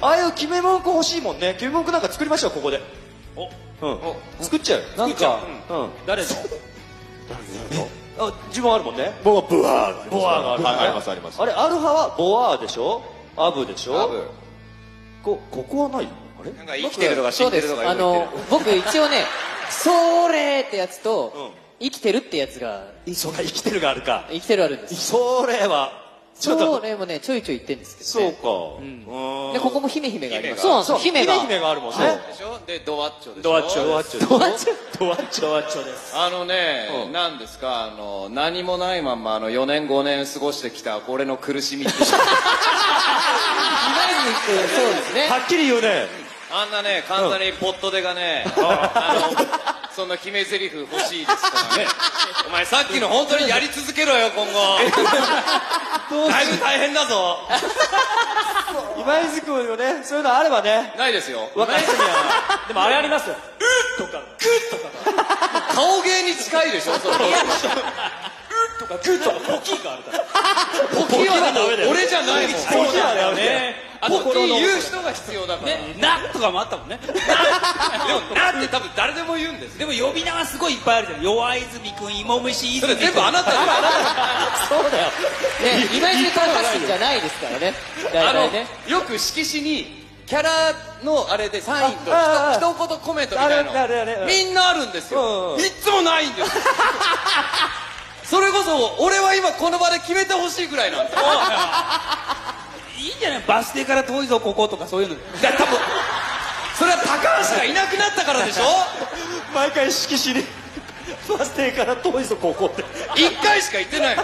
ああいう決め文句欲しいもんね。決め文句なんか作りましょうここで。おうん。作っちゃうよ。なんか。うん。誰の？あ自分あるもんね。僕はブワーがボワーがあるもんねはいありますあります。あれアルファはボワーでしょ？アブでしょ？アブ。こここはないあれ？なんか生きてるとか死んでるとかあの僕一応ね「それ」ってやつとうん「生きてる」ってやつがそうか生きてるがあるか。生きてるあるんです。それはそとれもねちょいちょい言ってんですけそうどね。かうんでここも姫姫があります。そうなんですよ姫が。姫姫があるもんね。でしょ？でドワッチョでしょ？ドワッチョ。ドワッチョ。ドワッチョ。ドワッチョドワッチョです。あのね、うん。何ですか？あの何もないまんまあの4年5年過ごしてきた俺の苦しみって。そうですね。はっきり言うね。あんなね簡単にポットデがね、あのそんな決め台詞欲しいですとかね。お前さっきの本当にやり続けろよ今後 だいぶ大変だぞ。今泉君よねそういうのあればね。ないですよ。若い人には でもあれありますよ。顔芸に近いでしょそれ。とか。グッとか。ポキーがあるから。ポキはダメだよ。俺じゃないもん。ポキーはダメだよねあポキと言う人が必要だから、ねなとかもあったもんね。でもなって多分誰でも言うんですよ。でも呼び名はすごいいっぱいあるじゃん。弱泉くん芋虫それ泉全部あなたそうだよ。ね今泉高橋じゃないですからね。大あの体ね。よく色紙にキャラのあれでサインとあああひと一言コメントみたいあるあるあるあるのみんなあるんですうんうん。よいっつもないんです それこそ俺は今この場で決めてほしいぐらいなんですよいいんじゃない？バス停から遠いぞこことかそういうの。だから多分。それは高橋がいなくなったからでしょ？毎回色紙に。バス停から遠いぞここって。一回しか言ってない。の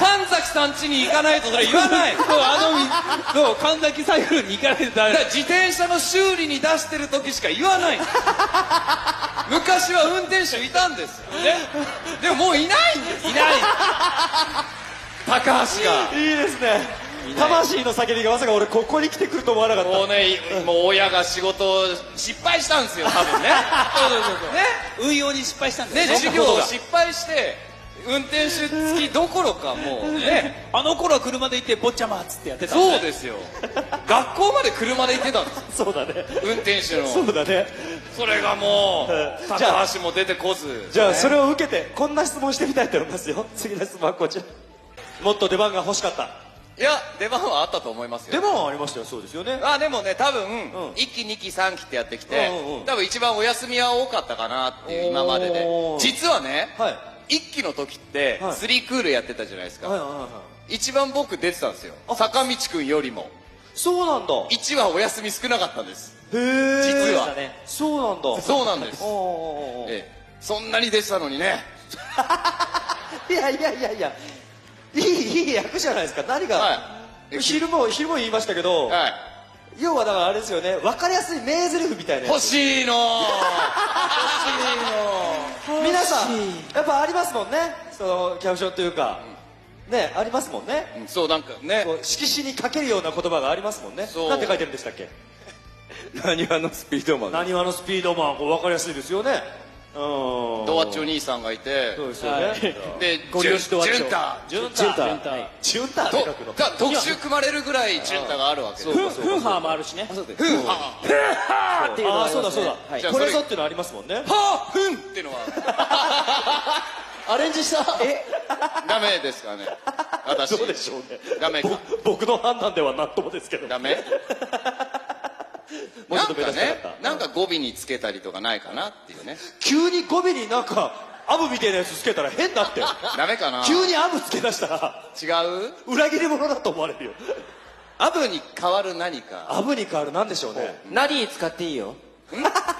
神崎さん家に行かないとそれ言わない。そうあのそう神崎サイクルに行かないとダメ。だ自転車の修理に出してる時しか言わない。の昔は運転手いたんですよね。でももういないんです。いない。高橋が。いいですね魂の叫びがまさか俺ここに来てくると思わなかった。もうねもう親が仕事を失敗したんですよ多分ね。そうそうそうそう。運用に失敗したんだね。よね授業を失敗して運転手付きどころかもうね。あの頃は車で行って坊ちゃまっつってやってたね。そうですよ。学校まで車で行ってたんです。そうだね。運転手の。そうだね。それがもううんじゃあ高橋も出てこず。じゃあそれを受けてこんな質問してみたいと思いますよ。次の質問はこちら。もっと出番が欲しかったいや出番はあったと思いますよ。出番はありましたよ。そうですよね。あでもね多分、ん。1期2期3期ってやってきて、うんうんうん。多分一番お休みは多かったかなっていう今までで。実はね、はい。1期の時ってはい。3クールやってたじゃないですか、はいはいはいはい。一番僕出てたんですよ。坂道くんよりも。そうなんだ。1はお休み少なかったんです。へえ実は。そうなんだ。そうなんです。ええ。そんなに出てたのにね。いやいやいやいやいいいい役じゃないですか。何が、はい。昼も昼も言いましたけど、はい。要はだからあれですよね。分かりやすい名台詞みたいなや欲つしいの皆さんやっぱありますもんね。そのキャプションというか、ねありますもんね。うんそうなんかね。色紙にかけるような言葉がありますもんね。なんて書いてるんでしたっけ？なにわのスピードマン。なにわのスピードマン。こう分かりやすいですよね。うんドワッチョ兄さんがいて。そうですよね、でゴリ押しドワッチョ。ジュンタ。ジュンタ。ジュンタ。ジュンタジュンタってと書くの？だ特集組まれるぐらいジュンタがあるわけ。フンハーもあるしね。ふんはっていうのがそうだそうだ、これぞっていうのありますもんね。はふんってのは。アレンジした？え？ダメですかね。私。どうでしょうね。ダメ僕の判断では納得ですけど。ダメ？もうちょっと目なんかね立ちたかったなんか語尾につけたりとかないかなっていうね。急に語尾になんかアブみたいなやつつけたら変だって。ダメかな。急にアブつけ出したら。違う？裏切り者だと思われるよ。アブに変わる何か。アブに変わるなんでしょうね。ナリー使っていいよ？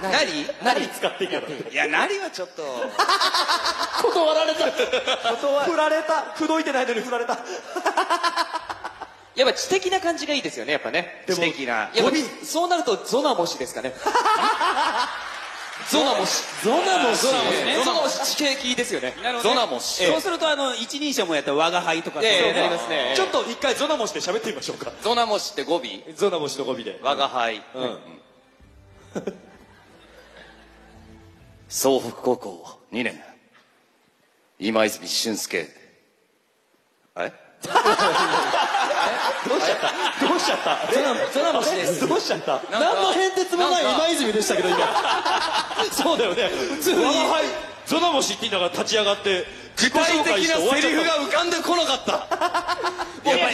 何？何？使っていいかいや何はちょっと。断られた。振られた。口説いてないのに振られたやっぱ知的な感じがいいですよねやっぱね。でも素敵な。やっぱそうなるとゾナモシですかね。ゾナモシゾナモシゾナモシねゾナモシ地形キですよね。なるほどね。ゾナモシそうするとあの一人称もやったら我が輩とかええ。そうなりますね。ちょっと一回ゾナモシで喋ってみましょうか。ゾナモシって語尾。ゾナモシの語尾で。我が輩。うん。総北高校2年。今泉俊介。あれどうしちゃった？どうしちゃった？ゾナムシですどうしちゃった？何の変哲もない今泉でしたけど今そうだよね。普通に。はい。ゾナムシって言いながら立ち上がって具体的なセリフが浮かんでこなかった。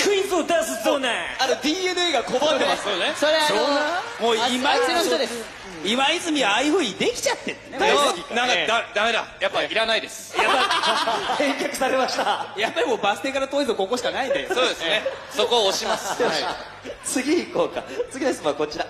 クイズを出すゾナあの DNA が拒んでますそうね。それあのもう今あいつの人です。今泉はああいうふうにできちゃって。るねなんかだダメだ。やっぱいらないです。返却されました。やっぱりもうバス停から遠いぞここしかないんだよそうですね。そこを押します。次行こうか。次の質問はこちら